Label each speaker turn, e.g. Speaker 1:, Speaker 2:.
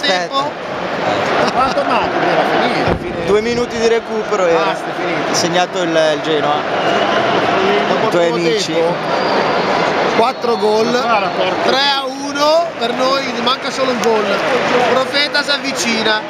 Speaker 1: Aspetta.
Speaker 2: tempo?
Speaker 3: Quanto manca? Era finito.
Speaker 1: Due minuti di recupero e
Speaker 3: ah, Basta, finito.
Speaker 1: segnato il, il Genoa. I tuoi amici.
Speaker 2: tempo, 4 gol, 3 a 1 per noi, manca solo un gol. Profeta si avvicina.